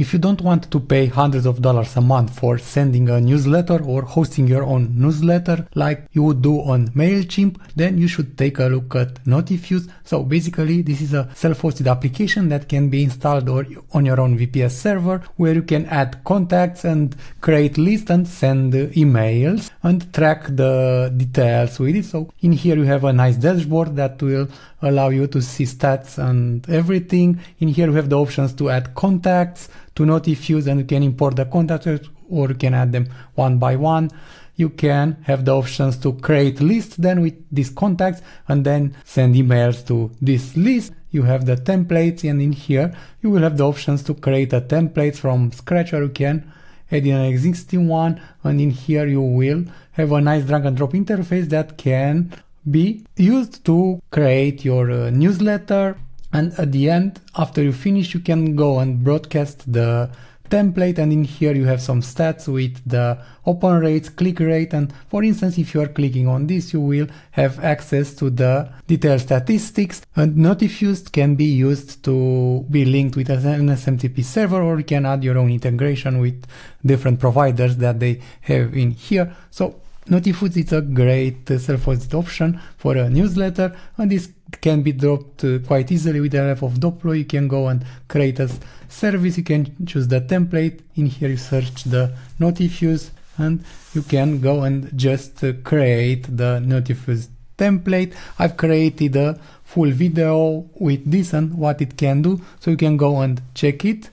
If you don't want to pay hundreds of dollars a month for sending a newsletter or hosting your own newsletter like you would do on MailChimp, then you should take a look at Notifuse. So basically this is a self-hosted application that can be installed or on your own VPS server where you can add contacts and create lists and send emails and track the details with it. So in here you have a nice dashboard that will allow you to see stats and everything. In here you have the options to add contacts, to Notifuse and you can import the contacts or you can add them one by one. You can have the options to create lists then with these contacts and then send emails to this list. You have the templates and in here you will have the options to create a template from scratch or you can add an existing one and in here you will have a nice drag and drop interface that can be used to create your uh, newsletter and at the end after you finish you can go and broadcast the template. And in here you have some stats with the open rates, click rate. And for instance if you are clicking on this you will have access to the detailed statistics. And Notifuse can be used to be linked with an SMTP server or you can add your own integration with different providers that they have in here. So Notifuse is a great self-hosted option for a newsletter and this can be dropped uh, quite easily with the help of Dokploy. You can go and create a service. You can choose the template. In here you search the Notifuse and you can go and just uh, create the Notifuse template. I've created a full video with this and what it can do so you can go and check it